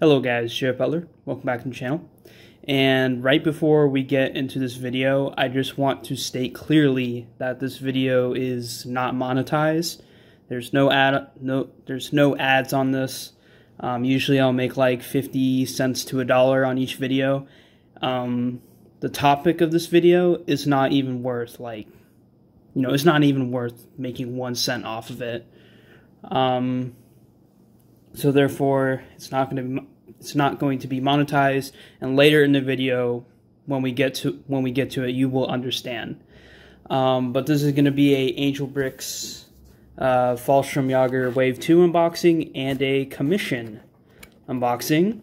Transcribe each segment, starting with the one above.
Hello guys, Jared Butler. Welcome back to the channel. And right before we get into this video, I just want to state clearly that this video is not monetized. There's no ad no there's no ads on this. Um, usually I'll make like 50 cents to a dollar on each video. Um, the topic of this video is not even worth like you know, it's not even worth making one cent off of it. Um, so therefore it's not going to it's not going to be monetized and later in the video when we get to when we get to it you will understand. Um, but this is going to be a angel bricks uh, Fallschirmjäger wave 2 unboxing and a commission unboxing.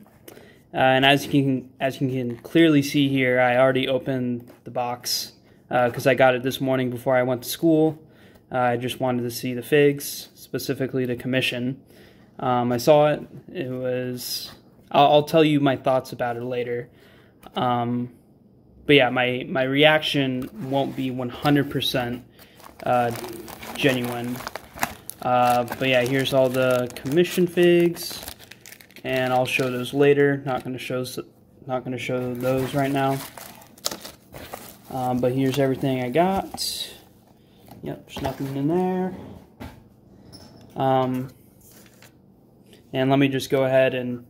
Uh, and as you can as you can clearly see here I already opened the box because uh, I got it this morning before I went to school. Uh, I just wanted to see the figs specifically the commission um, I saw it. It was. I'll, I'll, tell you my thoughts about it later. Um, but yeah, my my reaction won't be 100% uh, genuine. Uh, but yeah, here's all the commission figs, and I'll show those later. Not gonna show not gonna show those right now. Um, but here's everything I got. Yep, there's nothing in there. Um, and let me just go ahead and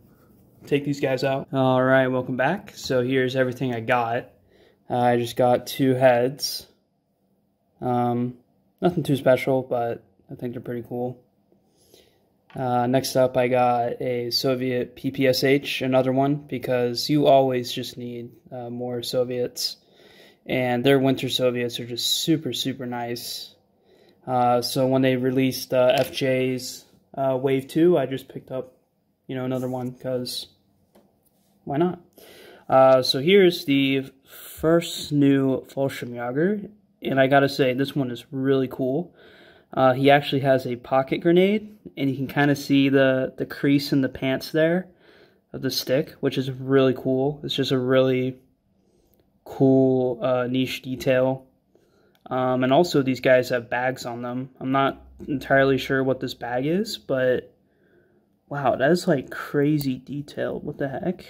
take these guys out. All right, welcome back. So here's everything I got. Uh, I just got two heads. Um, nothing too special, but I think they're pretty cool. Uh, next up, I got a Soviet PPSH, another one, because you always just need uh, more Soviets. And their Winter Soviets are just super, super nice. Uh, so when they released uh, FJ's uh, Wave 2, I just picked up, you know, another one because why not? Uh, so here's the first new Fallschirmjäger, and I gotta say, this one is really cool. Uh, he actually has a pocket grenade, and you can kind of see the, the crease in the pants there of the stick, which is really cool. It's just a really cool uh, niche detail. Um, and also, these guys have bags on them. I'm not entirely sure what this bag is, but wow, that is like crazy detailed. What the heck?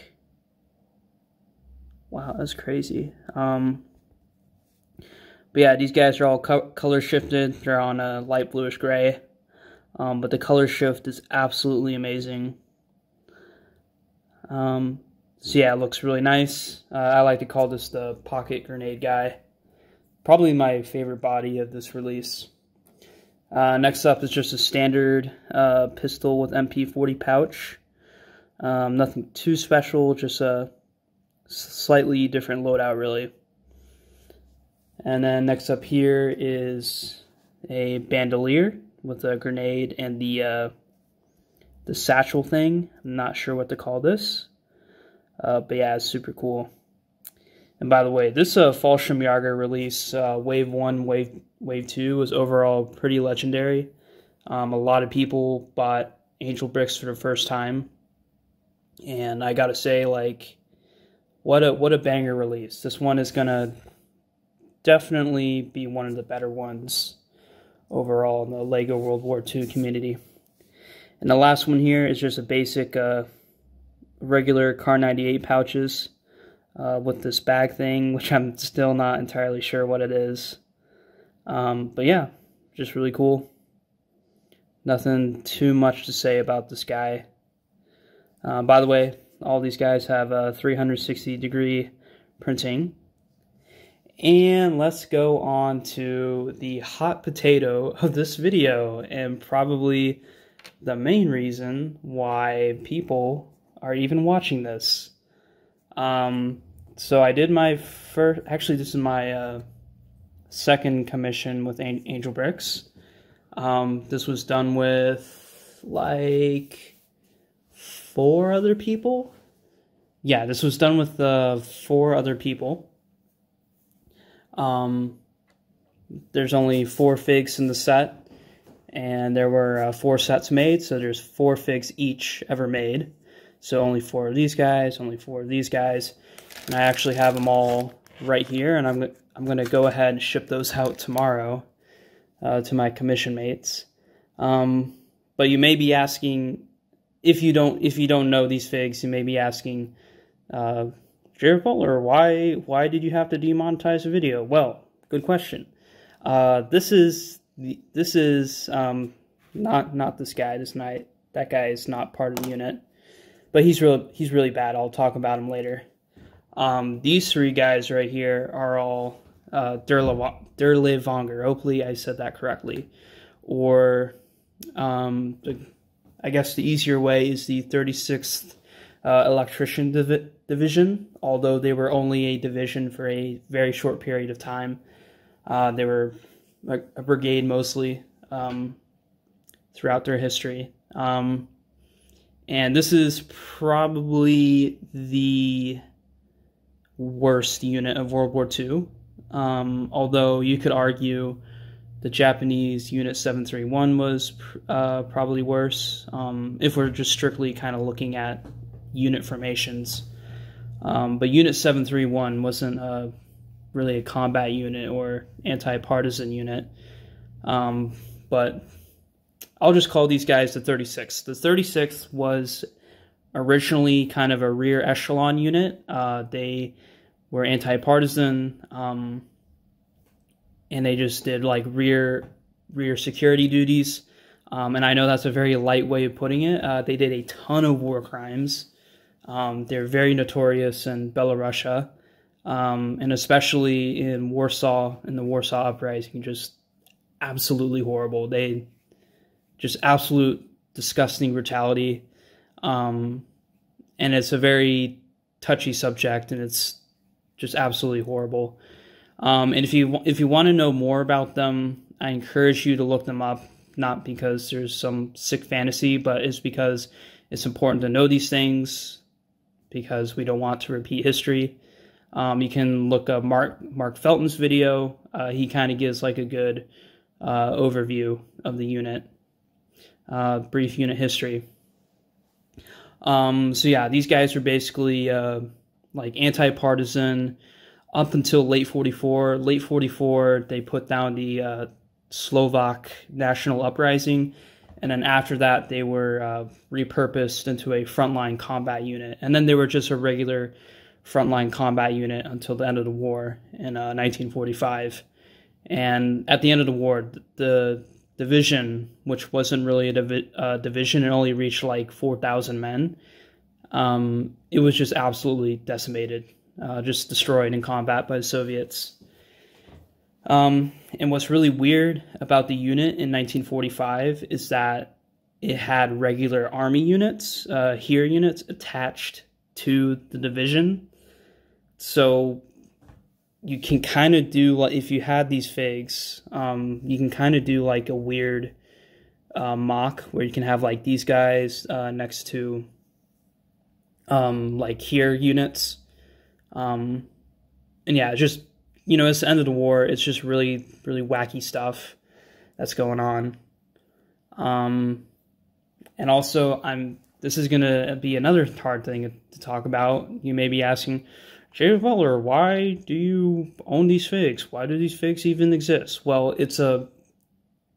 Wow, that's crazy. Um, but yeah, these guys are all co color shifted. They're on a light bluish gray. Um, but the color shift is absolutely amazing. Um, so yeah, it looks really nice. Uh, I like to call this the pocket grenade guy. Probably my favorite body of this release. Uh, next up is just a standard uh, pistol with MP40 pouch. Um, nothing too special, just a slightly different loadout, really. And then next up here is a bandolier with a grenade and the uh, the satchel thing. I'm not sure what to call this, uh, but yeah, it's super cool. And by the way, this uh, Fallschirmjäger release, uh, Wave 1, Wave, Wave 2, was overall pretty legendary. Um, a lot of people bought Angel Bricks for the first time. And I gotta say, like, what a what a banger release. This one is gonna definitely be one of the better ones overall in the LEGO World War II community. And the last one here is just a basic uh, regular Kar 98 pouches uh, with this bag thing, which I'm still not entirely sure what it is. Um, but yeah, just really cool. Nothing too much to say about this guy. Uh, by the way, all these guys have a 360 degree printing. And let's go on to the hot potato of this video, and probably the main reason why people are even watching this. Um, so I did my first, actually this is my uh, second commission with Angel Bricks. Um, this was done with like four other people. Yeah, this was done with uh, four other people. Um, there's only four figs in the set, and there were uh, four sets made, so there's four figs each ever made. So only four of these guys, only four of these guys. And I actually have them all right here, and I'm, I'm going to go ahead and ship those out tomorrow uh, to my commission mates. Um, but you may be asking, if you don't if you don't know these figs, you may be asking, uh, or why why did you have to demonetize the video? Well, good question. Uh, this is this is um, not not this guy. This night that guy is not part of the unit, but he's real he's really bad. I'll talk about him later. Um, these three guys right here are all uh, Dirlewanger. Hopefully, I said that correctly. Or, um, the, I guess the easier way is the 36th uh, Electrician Div- Division, although they were only a division for a very short period of time. Uh, they were a, a brigade mostly um, throughout their history. Um, and this is probably the worst unit of World War II. Um, although you could argue the Japanese Unit 731 was uh, probably worse um, if we're just strictly kind of looking at unit formations. Um, but Unit 731 wasn't a, really a combat unit or anti partisan unit. Um, but I'll just call these guys the 36th. The 36th was originally kind of a rear echelon unit. Uh, they were anti-partisan, um, and they just did like rear rear security duties. Um, and I know that's a very light way of putting it. Uh, they did a ton of war crimes. Um, they're very notorious in Belarusia, um, and especially in Warsaw, in the Warsaw Uprising, just absolutely horrible. They just absolute disgusting brutality. Um, and it's a very touchy subject, and it's just absolutely horrible. Um, and if you if you want to know more about them, I encourage you to look them up. Not because there's some sick fantasy, but it's because it's important to know these things because we don't want to repeat history. Um, you can look up Mark Mark Felton's video. Uh, he kind of gives like a good uh, overview of the unit, uh, brief unit history. Um, so yeah, these guys were basically uh, like anti-partisan up until late 44 late 44 they put down the uh, slovak national uprising. And then after that they were uh, repurposed into a frontline combat unit. And then they were just a regular frontline combat unit until the end of the war in uh, 1945 and at the end of the war the division which wasn't really a divi- uh, division it only reached like 4000 men um, it was just absolutely decimated, uh, just destroyed in combat by the Soviets. Um, and what's really weird about the unit in 1945 is that it had regular army units, uh, Heer units attached to the division. So you can kind of do like if you had these figs, um, you can kind of do like a weird uh, mock where you can have like these guys uh, next to um, like Heer units. Um, and yeah, just you know, it's the end of the war. It's just really, really wacky stuff that's going on. Um, and also, I'm. This is gonna be another hard thing to talk about. You may be asking, Jay Butler, why do you own these figs? Why do these figs even exist? Well, it's a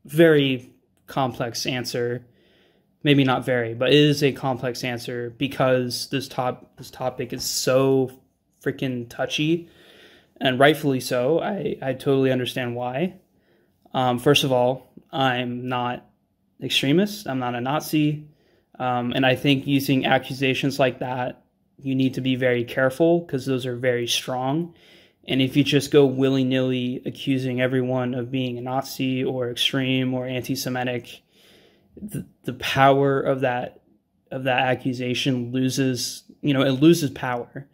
very complex answer maybe not very, but it is a complex answer because this top this topic is so freaking touchy, and rightfully so. I I totally understand why. Um, first of all, I'm not extremist. I'm not a Nazi, um, and I think using accusations like that, you need to be very careful because those are very strong. And if you just go willy nilly accusing everyone of being a Nazi or extreme or anti Semitic, the, the power of that of that accusation loses you know it loses power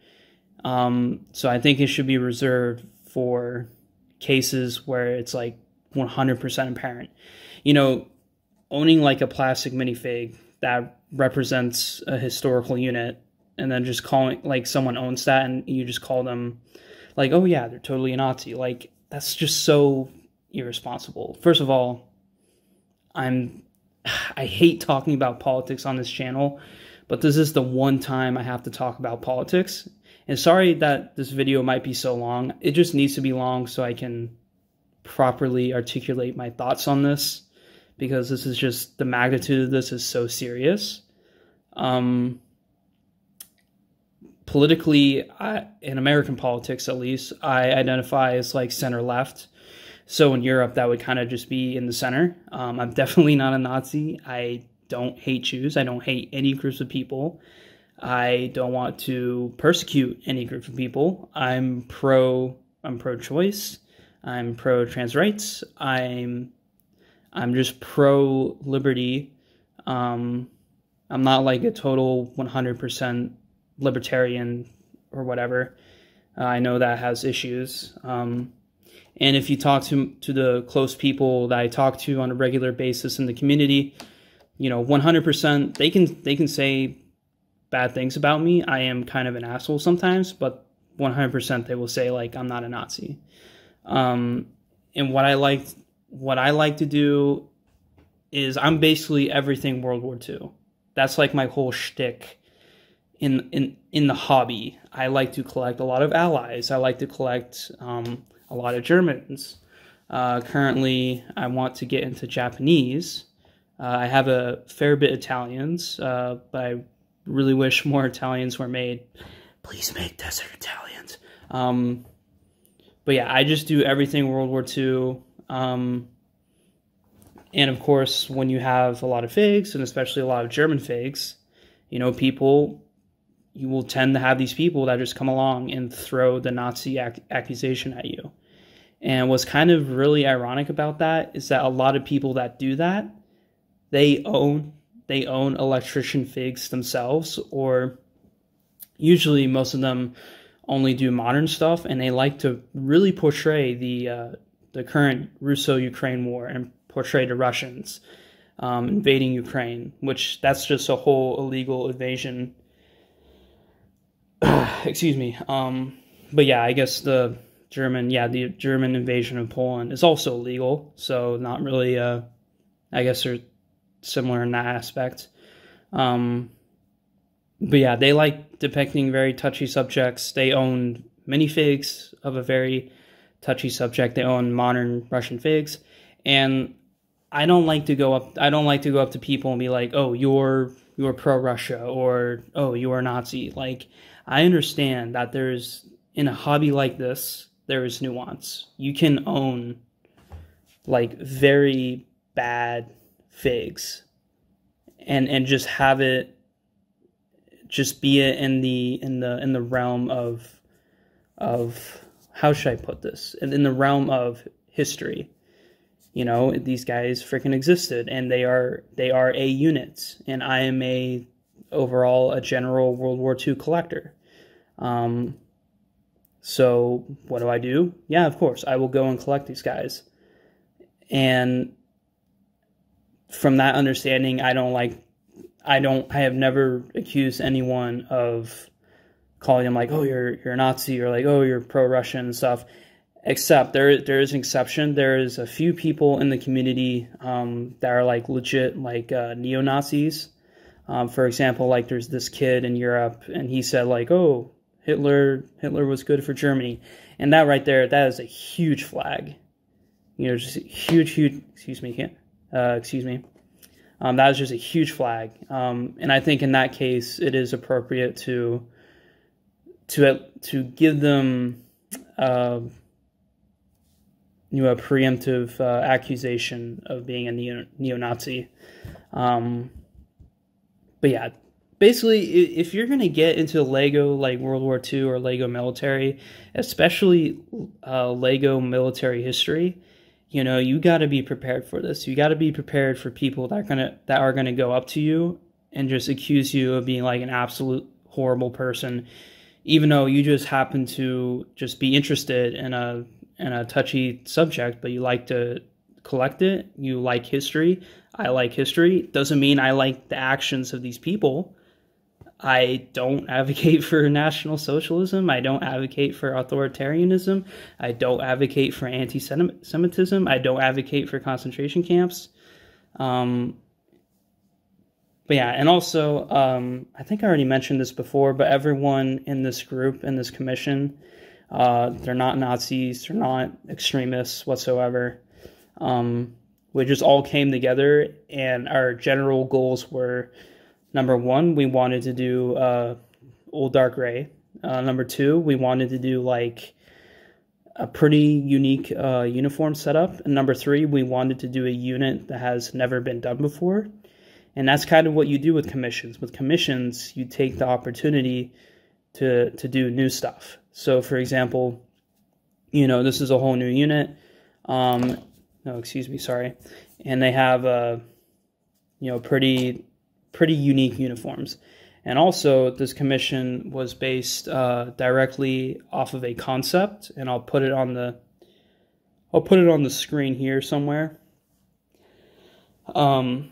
um, so i think it should be reserved for cases where it's like 100% apparent you know owning like a plastic minifig that represents a historical unit and then just calling like someone owns that and you just call them like oh yeah they're totally a nazi like that's just so irresponsible first of all i'm I hate talking about politics on this channel, but this is the one time I have to talk about politics. And sorry that this video might be so long. It just needs to be long so I can properly articulate my thoughts on this because this is just the magnitude of this is so serious. Um, politically, I, in American politics at least, I identify as like center left. So in Europe, that would kind of just be in the center. Um, I'm definitely not a Nazi. I don't hate Jews. I don't hate any groups of people. I don't want to persecute any group of people. I'm pro. I'm pro-choice. I'm pro-trans rights. I'm I'm just pro liberty. Um, I'm not like a total 100% libertarian or whatever. Uh, I know that has issues. Um, and if you talk to to the close people that I talk to on a regular basis in the community, you know, 100% they can they can say bad things about me. I am kind of an asshole sometimes, but 100% they will say like I'm not a Nazi. Um, and what I like what I like to do is I'm basically everything World War II. That's like my whole shtick in in in the hobby. I like to collect a lot of allies. I like to collect um, a lot of Germans. Uh, currently, I want to get into Japanese. Uh, I have a fair bit Italians, uh, but I really wish more Italians were made. Please make desert Italians. Um, but yeah, I just do everything World War II. Um, and of course, when you have a lot of figs, and especially a lot of German figs, you know, people you will tend to have these people that just come along and throw the Nazi ac- accusation at you. And what's kind of really ironic about that is that a lot of people that do that, they own they own electrician figs themselves, or usually most of them only do modern stuff, and they like to really portray the uh, the current Russo-Ukraine war and portray the Russians um, invading Ukraine, which that's just a whole illegal invasion excuse me. Um, but yeah, I guess the German, yeah, the German invasion of Poland is also illegal. So not really, uh, I guess they're similar in that aspect. Um, but yeah, they like depicting very touchy subjects. They own minifigs of a very touchy subject. They own modern Russian figs, and I don't like to go up. I don't like to go up to people and be like, "Oh, you're you're pro Russia," or "Oh, you're Nazi." Like I understand that there's in a hobby like this, there is nuance. You can own like very bad figs and and just have it just be it in the in the in the realm of of how should I put this? In, the realm of history. You know, these guys freaking existed and they are they are a unit and I am a overall a general World War II collector. Um, so what do I do? Yeah, of course, I will go and collect these guys. And from that understanding, I don't like, I don't, I have never accused anyone of calling them like, oh, you're you're a Nazi or like, oh, you're pro-Russian and stuff. Except there there is an exception. There is a few people in the community um, that are like legit like uh, neo Nazis. Um, for example, like there's this kid in Europe, and he said like, "Oh, Hitler Hitler was good for Germany," and that right there, that is a huge flag. You know, just huge, huge. Excuse me. Uh, excuse me. Um, that is just a huge flag, um, and I think in that case, it is appropriate to to to give them. Uh, you know, a preemptive uh, accusation of being a neo- neo-Nazi. Um, but yeah, basically, if you're gonna get into Lego like World War II or Lego military, especially uh, Lego military history, you know, you got to be prepared for this. You got to be prepared for people that are gonna that are gonna go up to you and just accuse you of being like an absolute horrible person, even though you just happen to just be interested in a in a touchy subject, but you like to collect it. You like history. I like history. Doesn't mean I like the actions of these people. I don't advocate for National Socialism. I don't advocate for authoritarianism. I don't advocate for anti Semitism. I don't advocate for concentration camps. Um, but yeah, and also, um, I think I already mentioned this before, but everyone in this group, in this commission, uh, they're not Nazis, they're not extremists whatsoever. Um, we just all came together, and our general goals were number one, we wanted to do uh, Old Dark Gray. Uh, number two, we wanted to do like a pretty unique uh, uniform setup. And number three, we wanted to do a unit that has never been done before. And that's kind of what you do with commissions. With commissions, you take the opportunity to to do new stuff. So, for example, you know this is a whole new unit. Um, no, excuse me, sorry, and they have a you know pretty pretty unique uniforms. And also, this commission was based uh, directly off of a concept, and I'll put it on the I'll put it on the screen here somewhere. Um,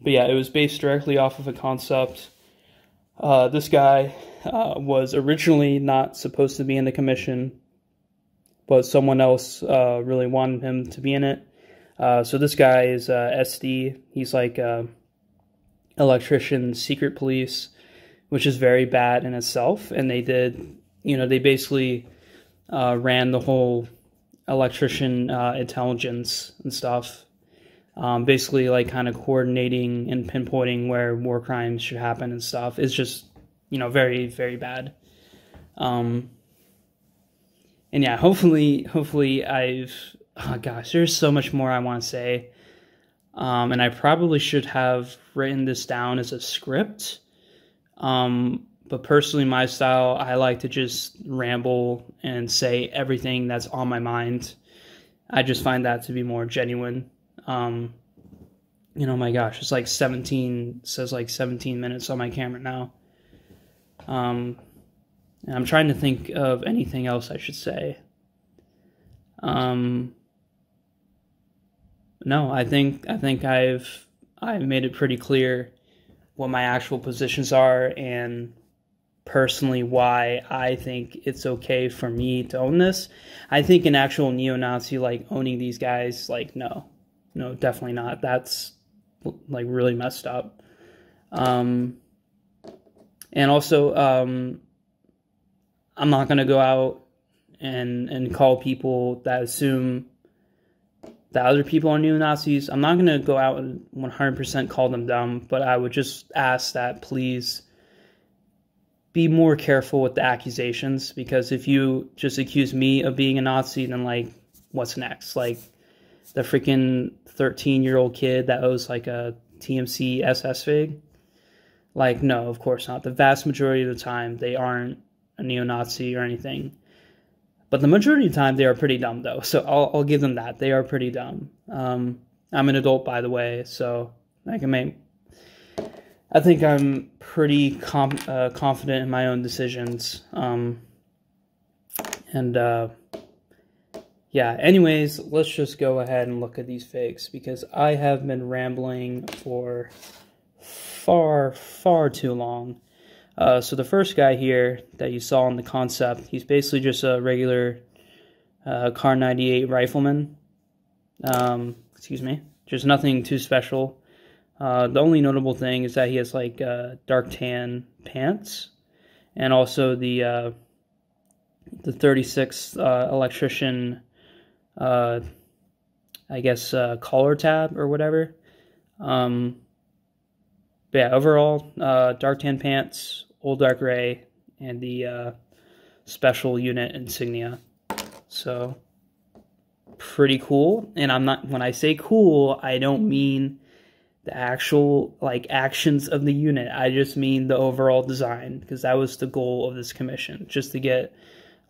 but yeah, it was based directly off of a concept. Uh, this guy uh, was originally not supposed to be in the commission, but someone else uh, really wanted him to be in it. Uh, so this guy is uh, SD. He's like uh, electrician secret police, which is very bad in itself. And they did, you know, they basically ran the whole electrician intelligence and stuff um, basically like kind of coordinating and pinpointing where war crimes should happen and stuff is just you know very very bad um, and yeah hopefully hopefully i've oh gosh there's so much more i want to say. Um, and i probably should have written this down as a script. Um, but personally my style i like to just ramble and say everything that's on my mind. I just find that to be more genuine. Um, you know, my gosh, it's like 17, says like 17 minutes on my camera now. Um, and I'm trying to think of anything else I should say. Um, no, I think I think I've I've made it pretty clear what my actual positions are and personally why I think it's okay for me to own this. I think an actual neo-Nazi like owning these guys, like no, no, definitely not. That's like really messed up. Um, and also, um, I'm not gonna go out and and call people that assume that other people are neo Nazis. I'm not gonna go out and 100% call them dumb, but I would just ask that please be more careful with the accusations because if you just accuse me of being a Nazi, then like, what's next? Like, the freaking 13 year old kid that owes like a TMC SS fig? Like, no, of course not. The vast majority of the time, they aren't a neo Nazi or anything. But the majority of the time, they are pretty dumb, though. So I'll, I'll give them that. They are pretty dumb. Um, I'm an adult, by the way, so I can make. I think I'm pretty com- uh, confident in my own decisions. Um, and uh, yeah, anyways, let's just go ahead and look at these fakes because I have been rambling for far, far too long. Uh, so the first guy here that you saw in the concept, he's basically just a regular uh, Kar 98 rifleman. Um, excuse me, just nothing too special. Uh, the only notable thing is that he has like uh, dark tan pants, and also the uh, the 36 uh, electrician I guess, collar tab or whatever. Um, but yeah, overall, uh, dark tan pants, old dark gray, and the uh, special unit insignia. So pretty cool. And I'm not when I say cool, I don't mean the actual like actions of the unit. I just mean the overall design because that was the goal of this commission, just to get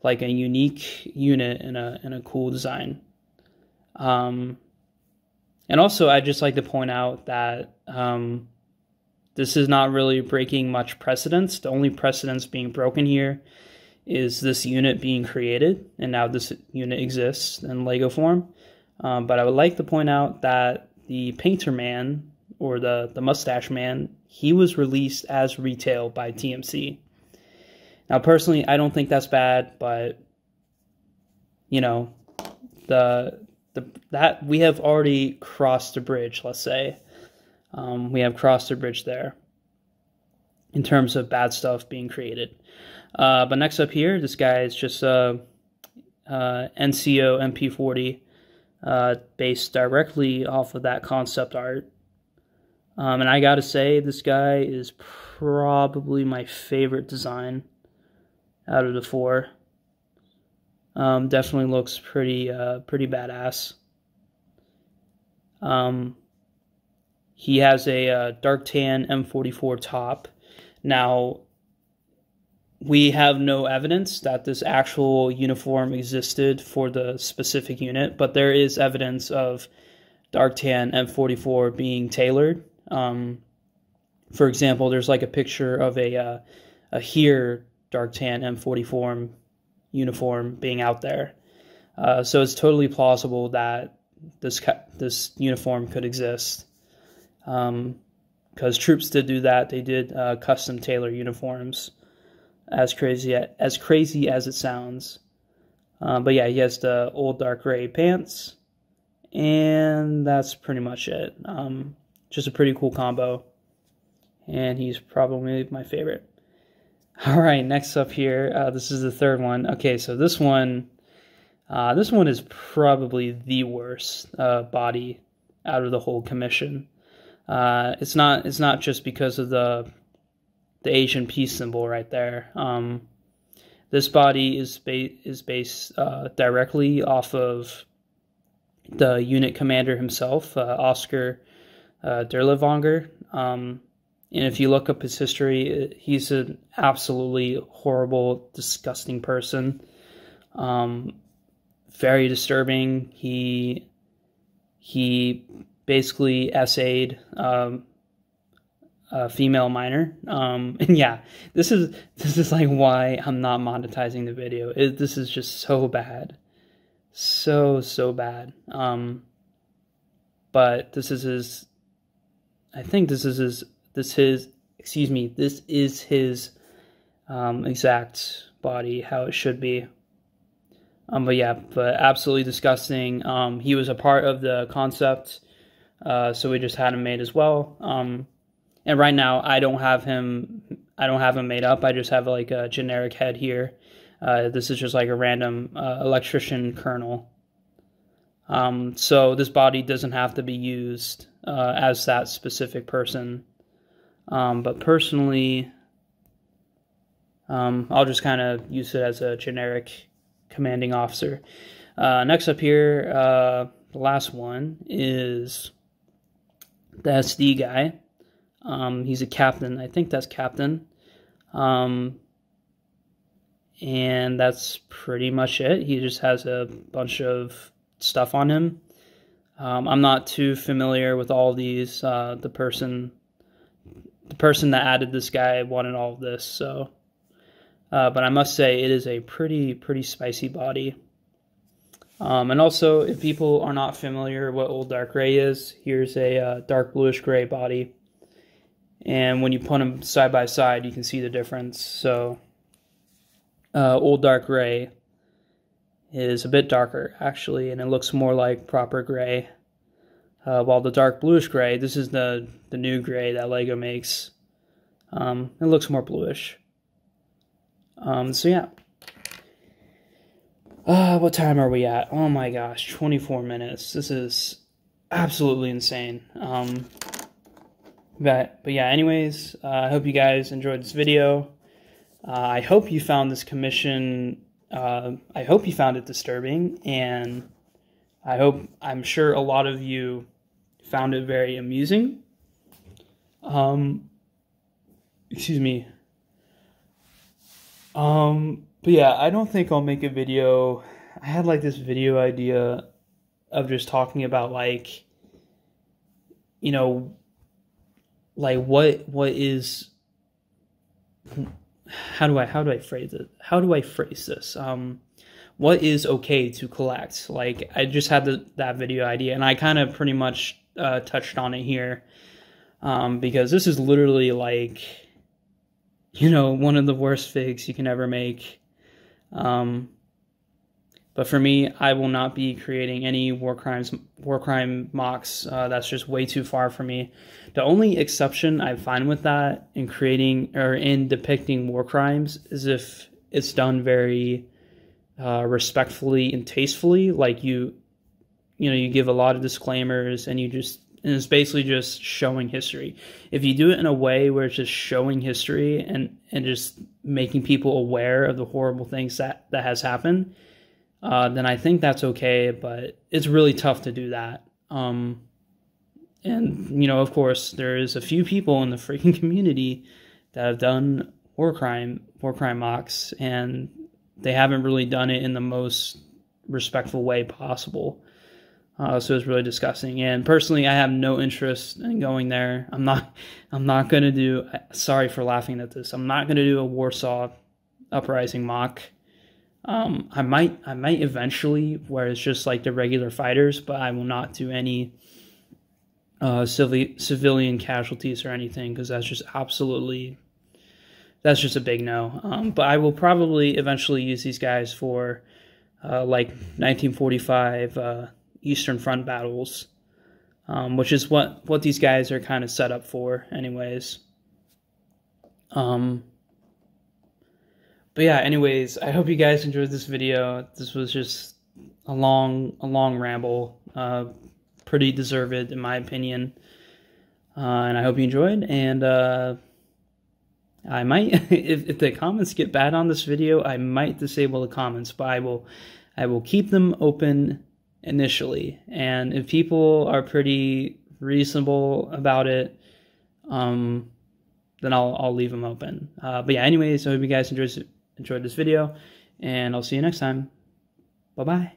like a unique unit and a and a cool design. Um, and also, I'd just like to point out that um, this is not really breaking much precedence. The only precedence being broken here is this unit being created, and now this unit exists in Lego form. Um, but I would like to point out that the Painter Man or the the Mustache Man, he was released as retail by TMC. Now, personally, I don't think that's bad, but you know, the the that we have already crossed the bridge. Let's say um, we have crossed the bridge there in terms of bad stuff being created. Uh, but next up here, this guy is just a, NCO MP40 uh, based directly off of that concept art. Um, and I gotta say, this guy is probably my favorite design out of the four. Um, definitely looks pretty uh, pretty badass. Um, he has a uh, dark tan M44 top. Now, we have no evidence that this actual uniform existed for the specific unit, but there is evidence of dark tan M44 being tailored. Um, for example, there's like a picture of a uh, a Heer dark tan M44 uniform being out there. Uh, so it's totally plausible that this this uniform could exist. Because um, troops did do that, they did uh, custom tailor uniforms. As crazy as crazy as it sounds, uh, but yeah, he has the old dark gray pants, and that's pretty much it. Um, just a pretty cool combo, and he's probably my favorite. All right, next up here, uh, this is the third one. Okay, so this one uh, this one is probably the worst uh, body out of the whole commission. Uh, it's not. It's not just because of the the Asian peace symbol right there. Um, this body is ba- is based uh, directly off of the unit commander himself, uh, Oskar uh, Dirlewanger. Um, and if you look up his history, he's an absolutely horrible, disgusting person. Um, very disturbing. He he basically essayed um, a female minor. Um, and yeah, this is this is like why I'm not monetizing the video. It, this is just so bad, so so bad. Um, but this is his. I think this is his. This his. Excuse me. This is his um, exact body how it should be. Um, but yeah, but absolutely disgusting. Um, he was a part of the concept, uh, so we just had him made as well. Um, and right now, I don't have him. I don't have him made up. I just have like a generic head here. Uh, this is just like a random uh, electrician colonel. Um, so this body doesn't have to be used uh, as that specific person. Um, but personally, um, I'll just kind of use it as a generic commanding officer. Uh, next up here, uh, the last one is the SD guy. Um, he's a captain. I think that's captain. Um, and that's pretty much it. He just has a bunch of stuff on him. Um, I'm not too familiar with all these. Uh, the person, the person that added this guy wanted all of this, so uh, but I must say it is a pretty, pretty spicy body. Um, and also, if people are not familiar what Old Dark Gray is, here's a uh, dark bluish gray body. And when you put them side by side, you can see the difference. So, uh, Old Dark Gray is a bit darker, actually, and it looks more like proper gray. Uh, while the dark bluish gray, this is the, the new gray that LEGO makes. Um, it looks more bluish. Um, so yeah. Uh, what time are we at? Oh my gosh, 24 minutes. This is absolutely insane. Um, but, but yeah, anyways, uh, I hope you guys enjoyed this video. Uh, I hope you found this commission, uh, I hope you found it disturbing, and I hope, I'm sure a lot of you found it very amusing. Um, excuse me, um, but yeah, I don't think I'll make a video. I had like this video idea of just talking about like, you know, like what what is how do I how do I phrase it? How do I phrase this? Um, what is okay to collect? Like I just had the, that video idea, and I kind of pretty much uh, touched on it here, um, because this is literally like you know, one of the worst figs you can ever make. Um, but for me, I will not be creating any war crimes, war crime mocks. Uh, that's just way too far for me. The only exception I find with that in creating or in depicting war crimes is if it's done very uh, respectfully and tastefully. Like you, you know, you give a lot of disclaimers and you just and it's basically just showing history. If you do it in a way where it's just showing history and and just making people aware of the horrible things that that has happened, uh, then I think that's okay. But it's really tough to do that. Um, and you know, of course, there is a few people in the freaking community that have done war crime war crime mocks, and they haven't really done it in the most respectful way possible. Uh, so it's really disgusting. And personally, I have no interest in going there. I'm not. I'm not going to do. Sorry for laughing at this. I'm not going to do a Warsaw uprising mock. Um, I might. I might eventually, where it's just like the regular fighters, but I will not do any uh, civil, civilian casualties or anything because that's just absolutely. That's just a big no. Um, but I will probably eventually use these guys for, uh, like 1945 uh, Eastern Front battles, um, which is what what these guys are kind of set up for, anyways. Um, but yeah, anyways, I hope you guys enjoyed this video. This was just a long a long ramble, uh, pretty deserved in my opinion, uh, and I hope you enjoyed. And uh, I might, if, if the comments get bad on this video, I might disable the comments, but I will I will keep them open initially. And if people are pretty reasonable about it, um, then I'll I'll leave them open. Uh, but yeah, anyways, I hope you guys enjoyed enjoyed this video, and I'll see you next time. Bye bye.